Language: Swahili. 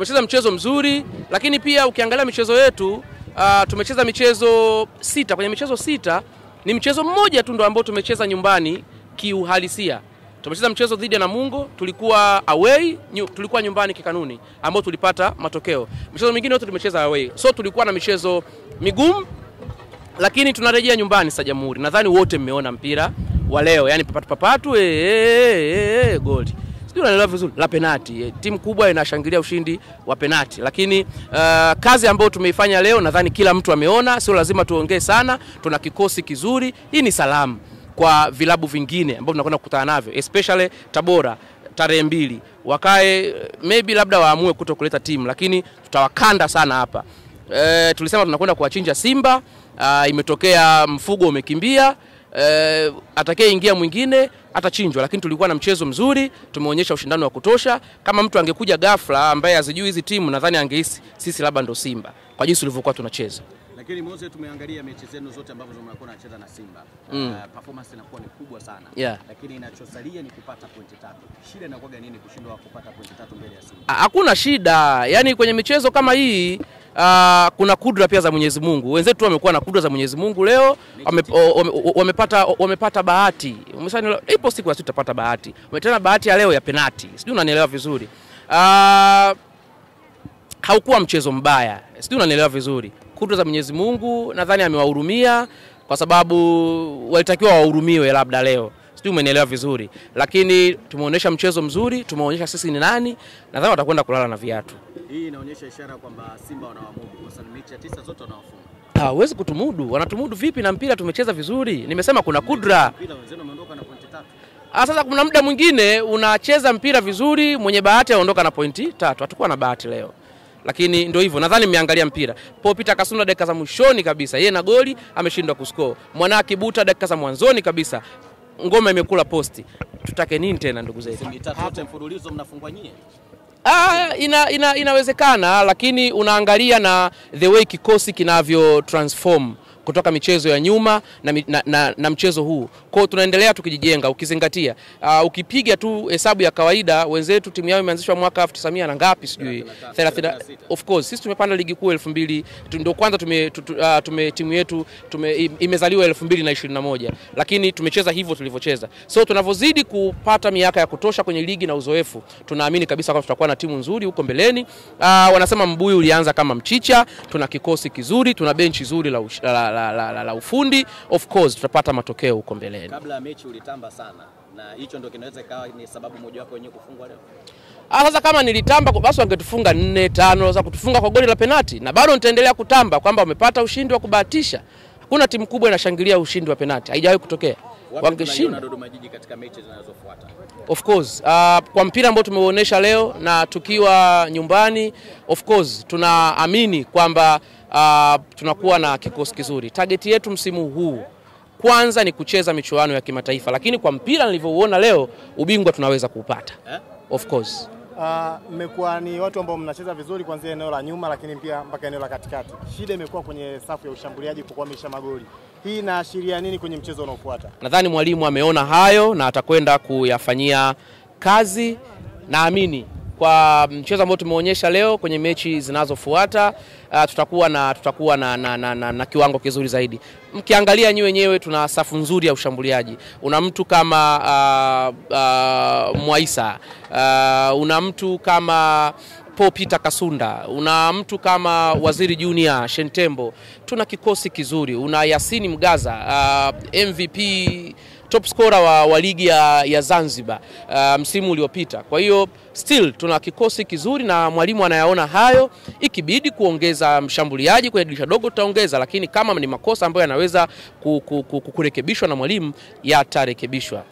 tumecheza mchezo mzuri, lakini pia ukiangalia michezo yetu uh, tumecheza michezo sita. Kwenye michezo sita ni mchezo mmoja tu ndo ambao tumecheza nyumbani kiuhalisia. Tumecheza mchezo dhidi ya Namungo, tulikuwa away, nyu, tulikuwa nyumbani kikanuni, ambao tulipata matokeo. Michezo mingine yote tumecheza away, so tulikuwa na michezo migumu, lakini tunarejea nyumbani sa Jamhuri. Nadhani wote mmeona mpira wa leo, yani papatu papatu, eh, ee, ee, eh, goli sijui unaelewa vizuri la penati. Eh, timu kubwa inashangilia ushindi wa penati, lakini uh, kazi ambayo tumeifanya leo nadhani kila mtu ameona, sio lazima tuongee sana. Tuna kikosi kizuri, hii ni salamu kwa vilabu vingine ambavyo tunakwenda kukutana navyo especially Tabora tarehe mbili, wakae maybe labda waamue kuto kuleta timu, lakini tutawakanda sana hapa. E, tulisema tunakwenda kuwachinja Simba. Uh, imetokea mfugo umekimbia. E, atakayeingia mwingine atachinjwa, lakini tulikuwa na mchezo mzuri, tumeonyesha ushindani wa kutosha. Kama mtu angekuja ghafla ambaye hazijui hizi timu, nadhani angehisi sisi labda ndo Simba kwa jinsi tulivyokuwa tunacheza. Lakini Moze, tumeangalia mechi zenu zote ambazo mnakuwa nacheza na Simba Mm. uh, performance inakuwa ni kubwa sana Yeah. lakini inachosalia ni kupata pointi tatu. Shida inakuwa gani? nini kushindwa kupata pointi tatu mbele ya Simba? Hakuna shida yani kwenye michezo kama hii uh, kuna kudra pia za Mwenyezi Mungu. Wenzetu wamekuwa na kudra za Mwenyezi Mungu leo wame, wame wame, wamepata wamepata bahati. Umesani ipo siku ya sisi tutapata bahati. Umetana bahati ya leo ya penati. Sijui unanielewa vizuri. Uh, haukuwa mchezo mbaya, sijui unanielewa vizuri. Kudra za Mwenyezi Mungu nadhani amewahurumia kwa sababu walitakiwa wahurumiwe labda leo, sijui umenielewa vizuri, lakini tumeonyesha mchezo mzuri, tumeonyesha sisi ni nani. Nadhani watakwenda kulala na viatu. Hii inaonyesha ishara kwamba Simba wanawamudu kwa sababu mechi ya tisa zote wanawafunga. Ah, Huwezi kutumudu. Wanatumudu vipi na mpira tumecheza vizuri? Nimesema kuna kudra. Ah, sasa kuna muda mwingine unacheza mpira vizuri, mwenye bahati aondoka na pointi tatu. Hatakuwa na bahati leo, lakini ndio hivyo. Nadhani mmeangalia mpira. Paul Peter Kasunda dakika za mwishoni kabisa, yeye na goli ameshindwa kuscore. Mwana Kibuta dakika za mwanzoni kabisa, ngoma imekula posti. Tutake nini tena ndugu zetu? Mfululizo mnafungwa nyie. Ah, ina, ina, inawezekana lakini unaangalia na the way kikosi kinavyo transform kutoka michezo ya nyuma na, na, na, na mchezo huu kwao, tunaendelea tukijijenga, ukizingatia uh, ukipiga tu hesabu ya kawaida, wenzetu timu yao imeanzishwa mwaka 1900 na ngapi sijui 30 of course sisi tumepanda ligi kuu 2000 tu- ndio kwanza tume, tu, tu, uh, tume timu yetu tume, im- imezaliwa 2021 lakini tumecheza hivyo tulivyocheza, so tunavyozidi kupata miaka ya kutosha kwenye ligi na uzoefu, tunaamini kabisa kwamba tutakuwa na timu nzuri huko mbeleni. Uh, wanasema mbuyu ulianza kama mchicha. Tuna kikosi kizuri, tuna benchi zuri la, ush- la, la, la, la, la ufundi. Of course tutapata matokeo huko mbeleni. Kabla ya mechi ulitamba sana na hicho ndio kinaweza ikawa ni sababu mojawapo wenyewe kufungwa leo. Ah, sasa kama nilitamba basi wangetufunga nne tano, sasa kutufunga kwa goli la penati, na bado nitaendelea kutamba kwamba wamepata ushindi wa kubahatisha. Hakuna timu kubwa inashangilia ushindi wa penati, haijawahi kutokea. Wangeshinda Dodoma Jiji katika mechi zinazofuata? of course uh, kwa mpira ambao tumeuonesha leo na tukiwa nyumbani, of course tunaamini kwamba uh, tunakuwa na kikosi kizuri. Target yetu msimu huu kwanza ni kucheza michuano ya kimataifa, lakini kwa mpira nilivyouona leo, ubingwa tunaweza kuupata Eh? of course. mmekuwa uh, ni watu ambao mnacheza vizuri kuanzia eneo la nyuma, lakini pia mpaka eneo la katikati. Shida imekuwa kwenye safu ya ushambuliaji kukwamisha magoli. Hii inaashiria nini kwenye mchezo unaofuata? Nadhani mwalimu ameona hayo na atakwenda kuyafanyia kazi. Naamini kwa mchezo ambao tumeonyesha leo kwenye mechi zinazofuata uh, tutakuwa na tutakuwa na, na, na, na, na kiwango kizuri zaidi. Mkiangalia nyi wenyewe, tuna safu nzuri ya ushambuliaji. Una mtu kama uh, uh, Mwaisa uh, una mtu kama Paul Peter Kasunda, una mtu kama Waziri Junior Shentembo, tuna kikosi kizuri. Una Yasini Mgaza uh, MVP top scorer wa, wa ligi ya, ya Zanzibar uh, msimu uliopita. Kwa hiyo still tuna kikosi kizuri na mwalimu anayaona hayo. Ikibidi kuongeza mshambuliaji kwenye dirisha dogo tutaongeza, lakini kama ni makosa ambayo yanaweza ku- ku- ku- kurekebishwa na mwalimu yatarekebishwa.